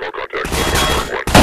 All contact.